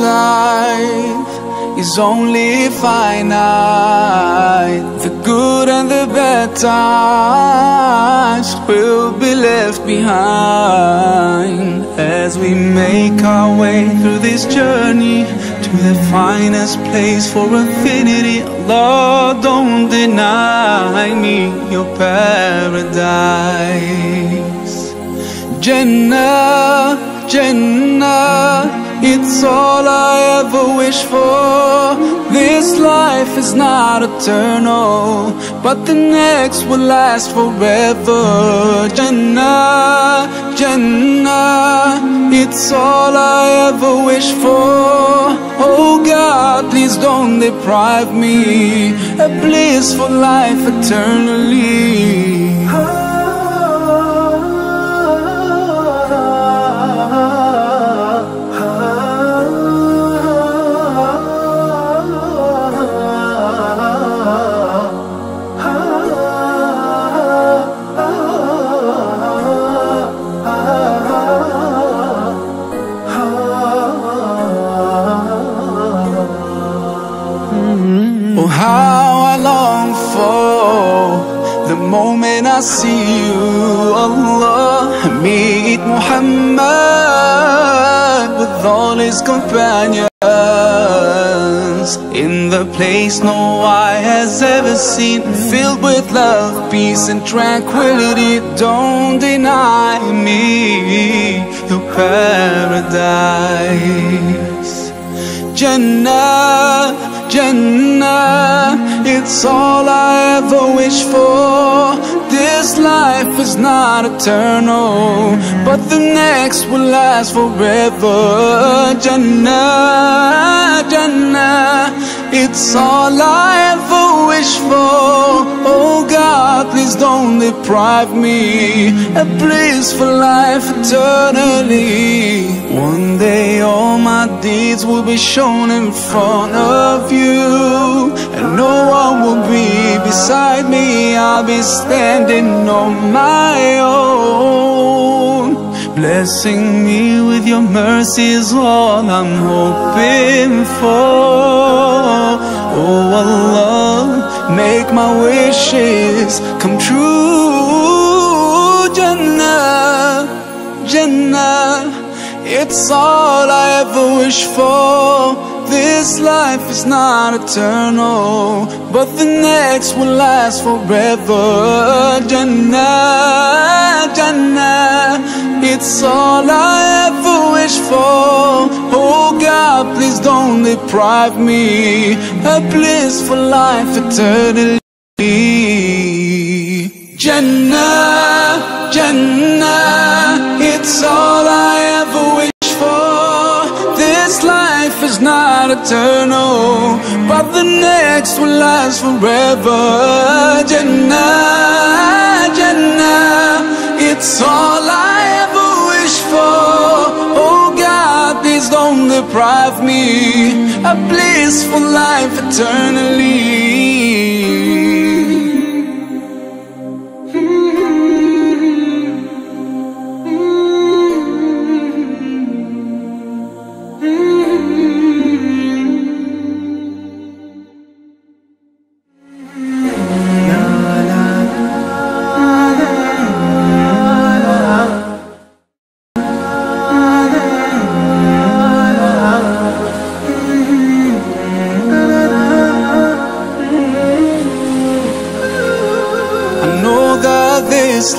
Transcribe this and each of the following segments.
life is only finite. The good and the bad times will be left behind as we make our way through this journey to the finest place for infinity. Lord, don't deny me your paradise. Jannah, Jannah, it's all I ever wish for. This life is not eternal, but the next will last forever. Jannah, Jannah, it's all I ever wish for. Oh God, please don't deprive me a blissful life eternally. Muhammad with all his companions in the place no eye has ever seen, filled with love, peace, and tranquility. Don't deny me your paradise. Jannah, Jannah, it's all I ever wish for. This life is not eternal, but the next will last forever. Jannah, Jannah, it's all I ever wish for. Oh God, please don't deprive me a place for life eternally. One day all my deeds will be shown in front of you, and no one will be beside me. I'll be standing on my own. Blessing me with your mercy is all I'm hoping for. Oh Allah, make my wishes come true. Jannah, Jannah, it's all I ever wish for. This life is not eternal, but the next will last forever. Jannah, Jannah, it's all I ever wish for. Oh God, please don't deprive me a blissful life eternally. Jannah, Jannah, it's all I ever wish for. This life is not eternal, but the next will last forever. Jannah, Jannah, it's all me a blissful life eternally.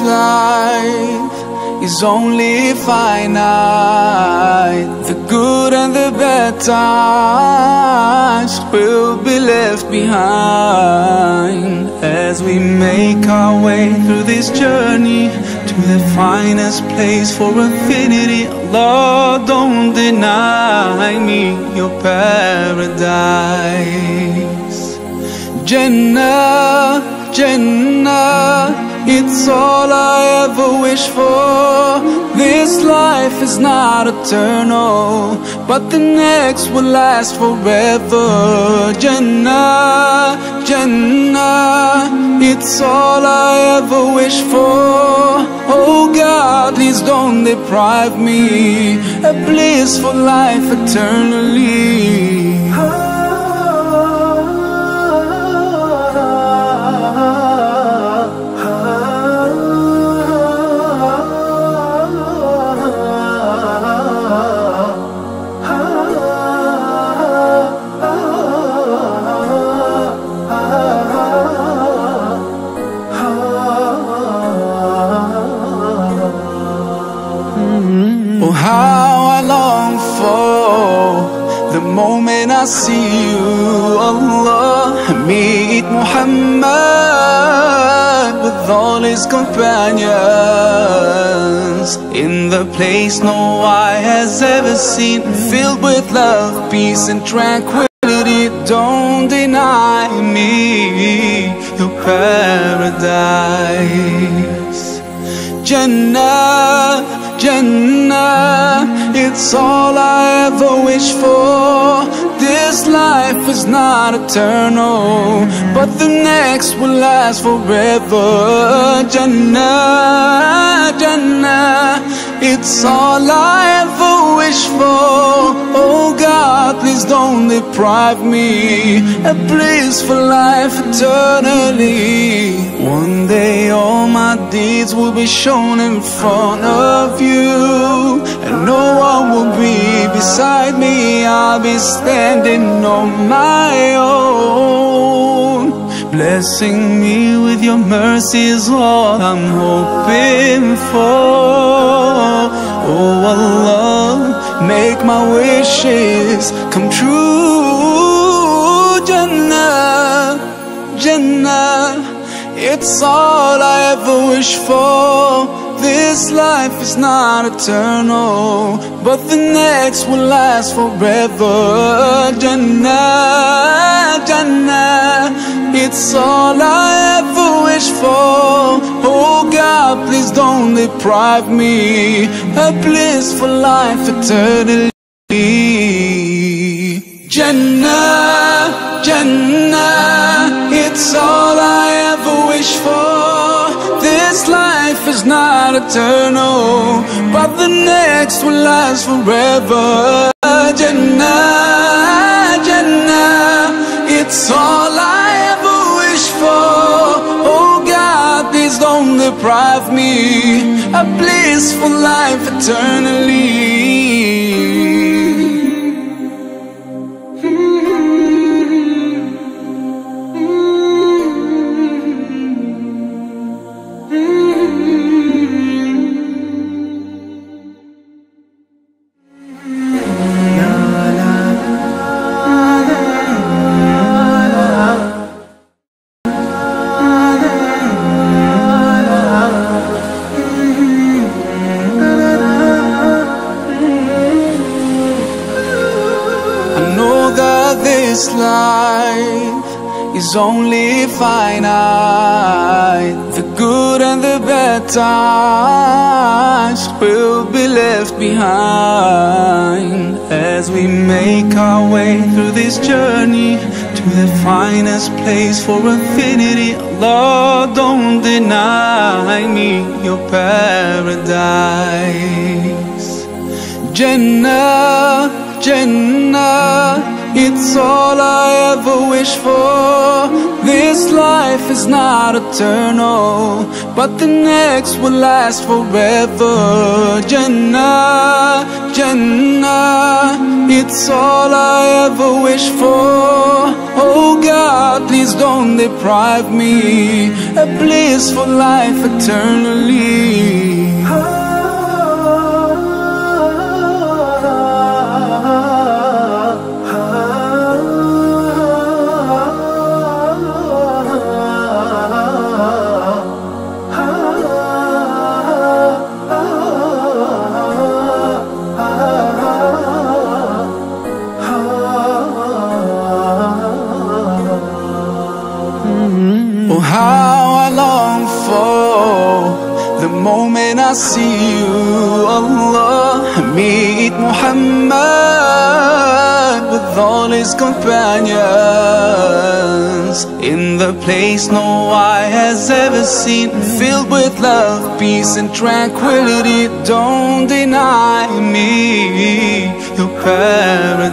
Life is only finite. The good and the bad times will be left behind as we make our way through this journey to the finest place for infinity. Lord, don't deny me your paradise. Jannah, Jannah, it's all I ever wish for. This life is not eternal, but the next will last forever. Jannah, Jannah, it's all I ever wish for. Oh God, please don't deprive me a blissful life eternally. Meet Muhammad with all his companions in the place no eye has ever seen, filled with love, peace, and tranquility. Don't deny me your paradise. Jannah, Jannah, it's all I ever wish for. This life is not eternal, but the next will last forever. Jannah, Jannah, it's all I ever wish for. Oh God, please don't deprive me a place for life eternally. One day all my deeds will be shown in front of you, and no one will be beside me. I'll be standing on my own. Blessing me with your mercy is all I'm hoping for. Oh Allah, make my wishes come true. Jannah, Jannah, it's all I ever wish for. This life is not eternal, but the next will last forever. Jannah, Jannah, it's all I ever wish for. Oh God, please don't deprive me a blissful life eternally. Jannah, Jannah, it's all I ever wish for. This life is not eternal, but the next will last forever. A blissful life eternally. This life is only finite. The good and the bad times will be left behind as we make our way through this journey to the finest place for infinity. Lord, don't deny me your paradise. Jannah, Jannah, it's all wish for. This life is not eternal, but the next will last forever. Jannah, Jannah, it's all I ever wish for. Oh God, please don't deprive me a blissful life eternally. Muhammad with all his companions in the place no eye has ever seen. Filled with love, peace, and tranquility. Don't deny me your paradise.